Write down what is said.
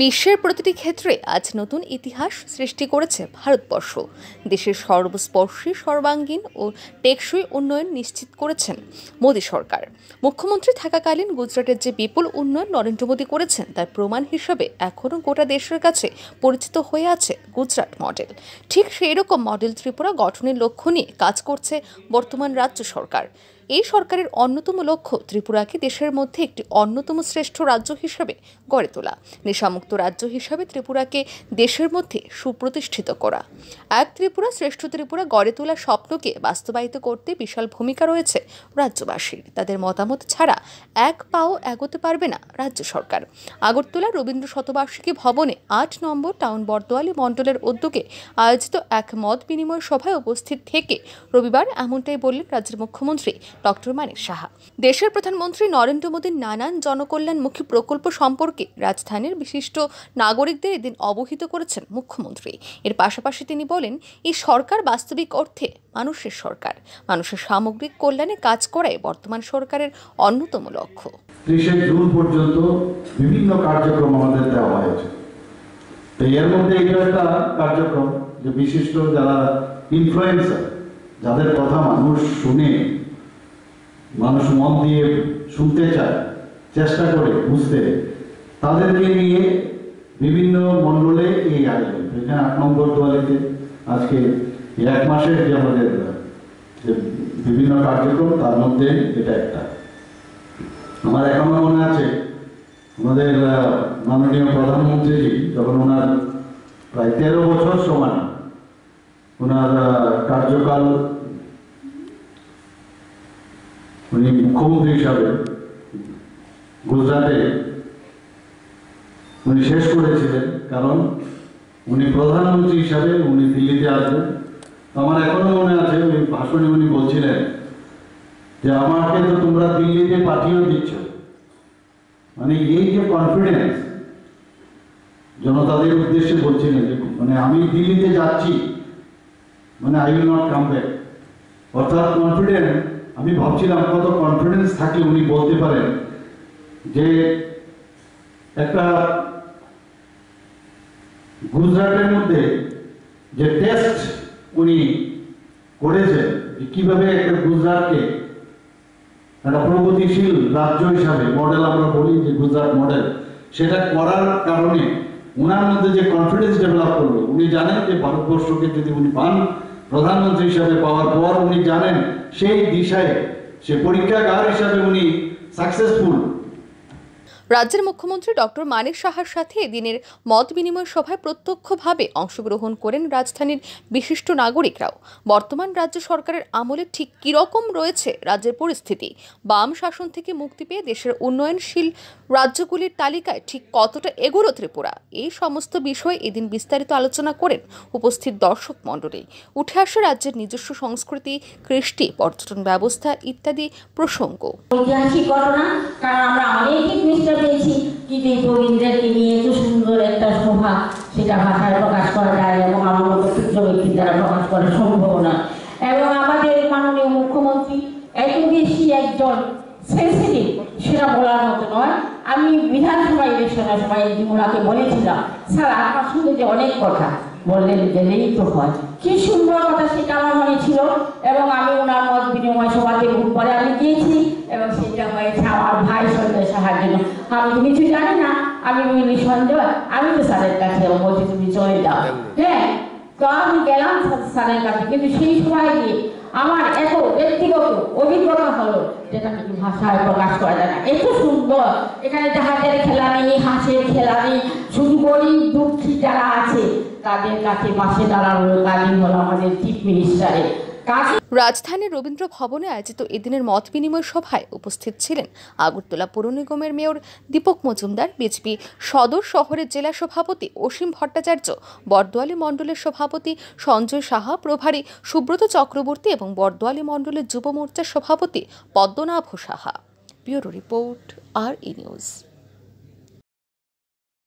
বিশ্বের প্রতিটি ক্ষেত্রে আজ নতুন ইতিহাস সৃষ্টি করেছে ভারতবর্ষ। দেশের সর্বস্পর্শী, সর্বাঙ্গীন ও টেকসই উন্নয়ন নিশ্চিত করেছেন মোদী সরকার। মুখ্যমন্ত্রী থাকাকালীন গুজরাটের যে বিপুল উন্নয়ন নরেন্দ্র মোদী করেছেন, তার প্রমাণ হিসেবে এখনও গোটা দেশের কাছে পরিচিত হয়ে আছে গুজরাট মডেল। ঠিক সেই রকম মডেল ত্রিপুরা গঠনের লক্ষ্য নিয়ে কাজ করছে বর্তমান রাজ্য সরকার। এই সরকারের অন্যতম লক্ষ্য ত্রিপুরাকে দেশের মধ্যে একটি অন্যতম শ্রেষ্ঠ রাজ্য হিসেবে গড়ে তোলা। নেশামুক্ত রাজ্য হিসাবে ত্রিপুরাকে দেশের মধ্যে সুপ্রতিষ্ঠিত করা। এক ত্রিপুরা, শ্রেষ্ঠ ত্রিপুরা গড়ে তোলার স্বপ্নকে বাস্তবায়িত করতে বিশাল ভূমিকা রয়েছে রাজ্যবাসীর। তাদের মতামত ছাড়া এক পাও এগোতে পারবে না রাজ্য সরকার। আগরতলা রবীন্দ্র শতবার্ষিকী ভবনে আট নম্বর টাউন বর্দোয়ালি মণ্ডলের উদ্যোগে আয়োজিত এক মত বিনিময় সভায় উপস্থিত থেকে রবিবার এমনটাই বললেন রাজ্যের মুখ্যমন্ত্রী ডক্টর মানিক সাহা। দেশের প্রধানমন্ত্রী নরেন্দ্র মোদীর নানান জনকল্যাণমুখী প্রকল্প সম্পর্কে রাজধানীর বিশিষ্ট নাগরিকদের এদিন অবহিত করেছেন মুখ্যমন্ত্রী। এর পাশাপাশি তিনি বলেন, এই সরকার বাস্তবিক অর্থে মানুষের সরকার। মানুষের সামগ্রিক কল্যাণে কাজ করাই বর্তমান সরকারের অন্যতম লক্ষ্য। জুন পর্যন্ত বিভিন্ন কার্যক্রম আমাদের দেওয়া হয়েছে। তো এর মধ্যে এটা একটা কার্যক্রম যে বিশিষ্ট যারা ইনফ্লুয়েন্সার যাদের কথা মানুষ শুনে মানুষ মন দিয়ে শুনতে চায়, চেষ্টা করে বুঝতে। তাদেরকে নিয়ে বিভিন্ন মণ্ডলে এই আয়োজন। এখানে আট নম্বর দোয়ালিতে আজকে এক মাসের যে আমাদের বিভিন্ন কার্যক্রম, তার মধ্যে এটা একটা। আমার এখনও মনে আছে, আমাদের মাননীয় প্রধানমন্ত্রীজি, যখন ওনার প্রায় তেরো বছর সমান ওনার কার্যকাল উনি মুখ্যমন্ত্রী হিসাবে গুজরাটে উনি শেষ করেছিলেন, কারণ উনি প্রধানমন্ত্রী হিসাবে উনি দিল্লিতে আসবেন। আমার এখনও মনে আছে, ওই ভাষণে উনি বলছিলেন যে, আমাকে তো তোমরা দিল্লিতে পাঠিয়েও দিচ্ছ। মানে এই যে কনফিডেন্স জনতাদের উদ্দেশ্যে বলছিলেন যে মানে আমি দিল্লিতে যাচ্ছি মানে I will not come back অর্থাৎ কনফিডেন্স আমি ভাবছিলাম কত কনফিডেন্স থাকলে উনি বলতে পারেন যে একটা গুজরাটের মধ্যে যে টেস্ট উনি করেছেন কীভাবে একটা গুজরাটকে একটা প্রগতিশীল রাজ্য হিসাবে মডেল আমরা বলি যে গুজরাট মডেল সেটা করার কারণে ওনার মধ্যে যে কনফিডেন্স ডেভেলপ করল, উনি জানেন যে ভারতবর্ষকে যদি উনি পান প্রধানমন্ত্রী হিসাবে পাওয়ার পর উনি জানেন সেই দিশায় সে পরীক্ষাগার হিসাবে উনি সাকসেসফুল রাজ্যের মুখ্যমন্ত্রী ডক্টর মানিক সাহার সাথে এদিনের মত বিনিময় সভায় প্রত্যক্ষভাবে অংশগ্রহণ করেন রাজধানীর বিশিষ্ট নাগরিকরাও। বর্তমান রাজ্য সরকারের আমলে ঠিক কীরকম রয়েছে রাজ্যের পরিস্থিতি? বাম শাসন থেকে মুক্তি পেয়ে দেশের উন্নয়নশীল রাজ্যগুলির তালিকায় ঠিক কতটা এগোলো ত্রিপুরা? এই সমস্ত বিষয়ে এদিন বিস্তারিত আলোচনা করেন উপস্থিত দর্শক মণ্ডলী। উঠে আসে রাজ্যের নিজস্ব সংস্কৃতি, কৃষ্টি, পর্যটন ব্যবস্থা ইত্যাদি প্রসঙ্গ। ঐতিহাসিক ঘটনা, কারণ আমরা অনেকই পৃষ্ঠা পেয়েছি। কিন্তু এই প্রবীণদেরকে নিয়ে এত সুন্দর একটা শোভা সেটা ভাষায় প্রকাশ করা যায় এবং আমার মতো ক্ষুদ্র ব্যক্তির দ্বারা প্রকাশ করা সম্ভব না। এবং আমাদের মাননীয় মুখ্যমন্ত্রী এত বেশি একজন সেন্সিটিভ সেটা বলার মতো নয়। আমি বিধানসভা ইলেকশনের সময় ওনাকে বলেছিলাম, স্যার, আপনার সঙ্গে যে অনেক কথা, বললেন গেলেই তো হয়। কি সুন্দর কথা সেটা আমার মনে ছিল এবং আমি ওনার মত বিনিময় সভাতে পরে আমি গিয়েছি এবং সেটা হয়েছে আমার ভাই জন্য আমি তো কিছু জানি না আমি সন্ধ্যে আমি তো স্যারের কাছে বলছি তুমি চলে যাও। হ্যাঁ। তো আমি গেলাম স্যার- স্যারের কাছে কিন্তু সেই সময় গিয়ে আমার এত ব্যক্তিগত অভিজ্ঞতা হলো যেটা কিন্তু ভাষায় প্রকাশ করা যায় না। এত সুন্দর এখানে জাহাজের খেলা নেই হাঁসের খেলা নেই শুধু গরিব দুঃখী যারা আছে তাদের কাছে পাশে দাঁড়ানোর কাজই হলো আমাদের চিফ মিনিস্টারের। রাজধানীর রবীন্দ্র ভবনে আয়োজিত এদিনের মত বিনিময় সভায় উপস্থিত ছিলেন আগরতলা পৌর নিগমের মেয়র দীপক মজুমদার, বিজেপি সদর শহরের জেলা সভাপতি অসীম ভট্টাচার্য বরদোয়ালি মণ্ডলের সভাপতি সঞ্জয় সাহা, প্রভারী সুব্রত চক্রবর্তী এবং বরদোয়ালি মণ্ডলের যুব মোর্চার সভাপতি Padmanabha Saha. Bureau report, R E news.